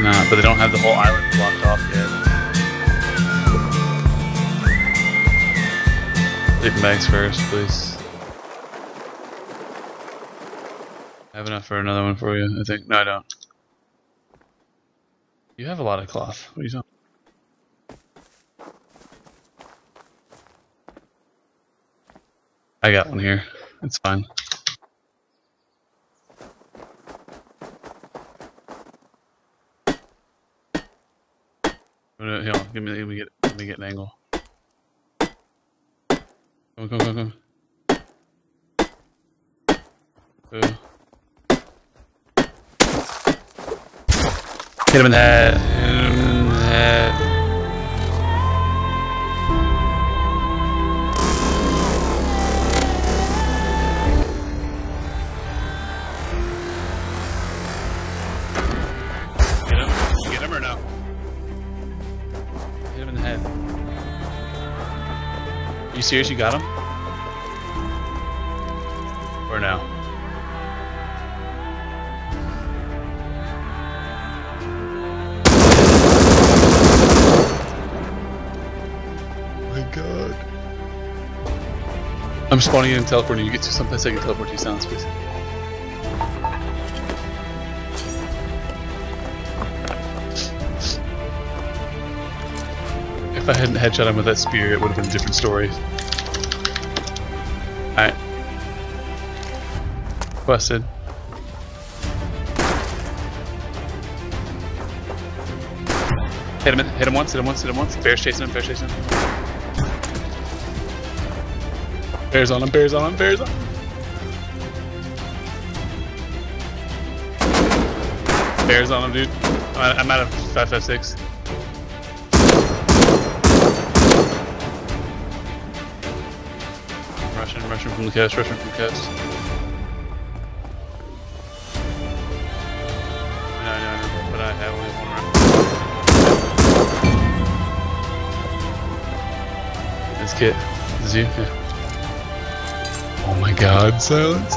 Not, but they don't have the whole island blocked off yet. Leave bags first, please. I have enough for another one for you, I think. No, I don't. You have a lot of cloth. What are you talking? I got one here. It's fine. Here, give me, let me get, let me get an angle. Come, come, come, come. Him in the head. Hit him in the head. Get him? Get him or no? Him in the head. You serious? You got him? Or no? Oh my god. I'm spawning in and teleporting. You get to someplace I can teleport to you, sounds please. If I hadn't headshot him with that spear, it would have been a different story. Alright. Busted. Hit him, hit him once, hit him once, hit him once. Bear's chasing him, bear's chasing him. Bears on him, bears on him, bears on him. Bears on him, dude. I'm out of 556. From the coast, Russian from the coast. No, no, no, but I have only one kid, this is you? Yeah. Oh my god, silence.